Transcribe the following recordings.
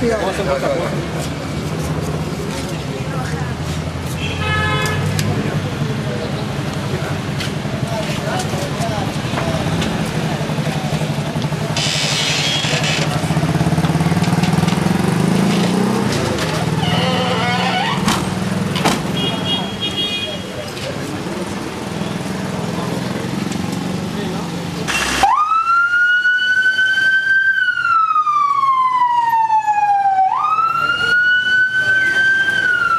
不要不要不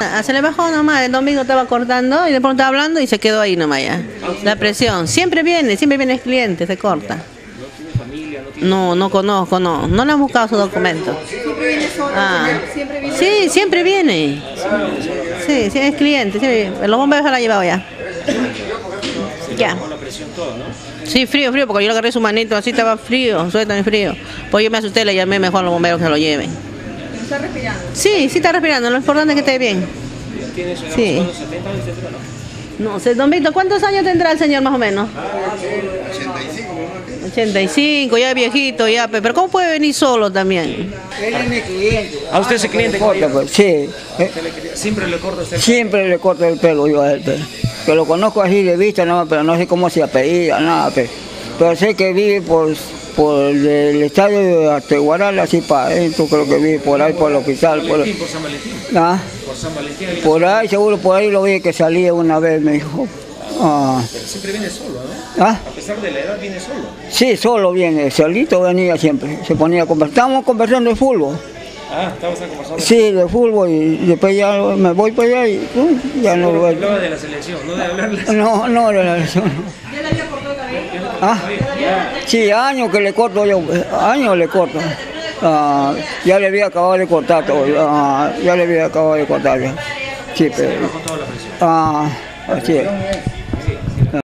Ah, Se le bajó nomás, el domingo estaba cortando y de pronto estaba hablando y se quedó ahí nomás ya. La presión. Siempre viene, siempre viene el cliente, se corta. No, no conozco, no. No le han buscado su documento. Siempre viene solo, Ah. siempre viene. Sí, siempre viene. Sí, sí, es cliente. siempre- Los bomberos se la han llevado ya. Ya. Sí, frío, frío, porque yo le agarré su manito, así estaba frío, suelta y frío. Pues yo me asusté, le llamé mejor a los bomberos que se lo lleven. Está respirando. Sí, sí está respirando, lo importante es que esté bien. Sí. No sé, don Víctor, ¿cuántos años tendrá el señor más o menos? 85, ya es viejito, ya, pe- pero ¿cómo puede venir solo también? ¿A usted ese cliente Corta, pues, sí. Eh, siempre le corta usted? Siempre le corto el pelo yo a él. pues. Que lo conozco así de vista, no, pero no sé cómo se apellida, nada. pues. Pero sé que vive por, por el estadio de Ateguaral, así para adentro, creo que vive por ahí, por el hospital. Por, Por San Valentín. Ah, Por San Valentín. ahí- por ahí, seguro por ahí lo vi que salía una vez, me dijo. Ah, Pero siempre viene solo, ¿no? ah, A pesar de la edad, viene solo. sí, solo viene, solito venía siempre. Se ponía a conversar. Estábamos conversando de fútbol. Ah, estamos conversando. Sí, de fútbol y después ya me voy para allá y uh, ya no lo veo. De la selección, no de hablarle. No, no, no, no. Ah, sí, años que le corto yo, años le corto. Ah, ya le había acabado de cortar todo, ah, ya le había acabado de cortar. Sí, pero. Ah, así es.